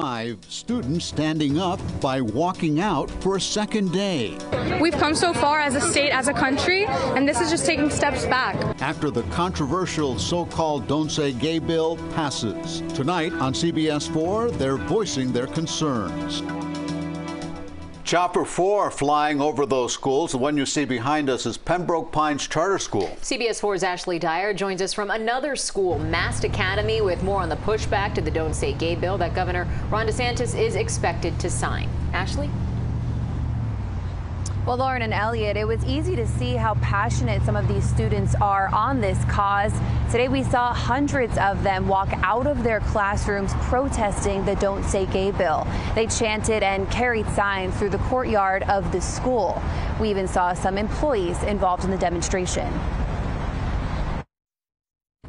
Five students standing up by walking out for a second day. We've come so far as a state, as a country, and this is just taking steps back. After the controversial so called Don't Say Gay bill passes. Tonight on CBS 4, they're voicing their concerns. Chopper 4 flying over those schools. The one you see behind us is Pembroke Pines Charter School. CBS 4's Ashley Dyer joins us from another school, Mast Academy, with more on the pushback to the Don't Say Gay bill that Governor Ron DeSantis is expected to sign. Ashley? Well, Lauren and Elliot, it was easy to see how passionate some of these students are on this cause. Today, we saw hundreds of them walk out of their classrooms protesting the Don't Say Gay bill. They chanted and carried signs through the courtyard of the school. We even saw some employees involved in the demonstration.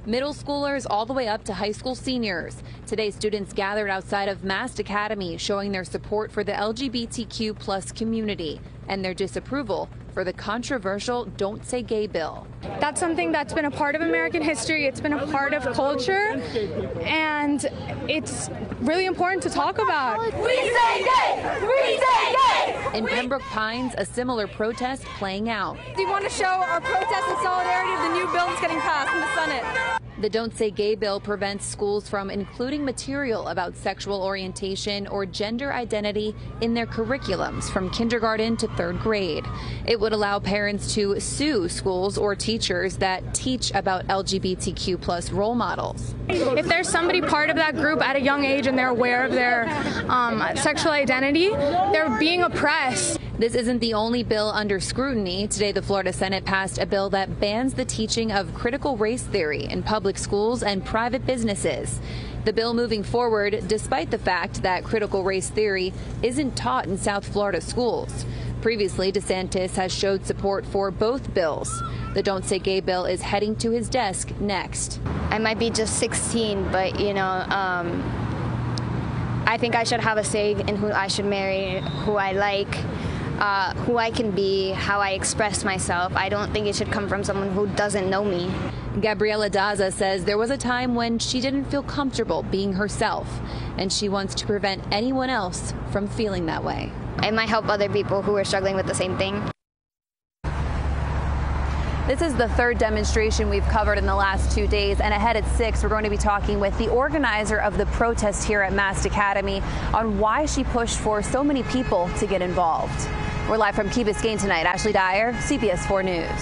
Middle schoolers all the way up to high school seniors. Today, students gathered outside of Mast Academy showing their support for the LGBTQ plus community and their disapproval for the controversial Don't Say Gay bill. That's something that's been a part of American history. It's been a part of culture, and it's really important to talk about. We say gay! We say gay! In Pembroke Pines, a similar protest playing out. We want to show our protest and solidarity of the new bill that's getting passed in the Senate. The Don't Say Gay bill prevents schools from including material about sexual orientation or gender identity in their curriculums from kindergarten to third grade. It would allow parents to sue schools or teachers that teach about LGBTQ plus role models. If there's somebody part of that group at a young age and they're aware of their um, sexual identity, they're being oppressed. This isn't the only bill under scrutiny. Today, the Florida Senate passed a bill that bans the teaching of critical race theory in public schools and private businesses. The bill moving forward, despite the fact that critical race theory isn't taught in South Florida schools. Previously, DeSantis has showed support for both bills. The Don't Say Gay bill is heading to his desk next. I might be just 16, but you know, um, I think I should have a say in who I should marry, who I like uh, who I can be, how I express myself. I don't think it should come from someone who doesn't know me. Gabriela Daza says there was a time when she didn't feel comfortable being herself, and she wants to prevent anyone else from feeling that way. It might help other people who are struggling with the same thing. This is the third demonstration we've covered in the last two days, and ahead at 6, we're going to be talking with the organizer of the protest here at Mast Academy on why she pushed for so many people to get involved. We're live from Key Biscayne tonight. Ashley Dyer, CBS 4 News.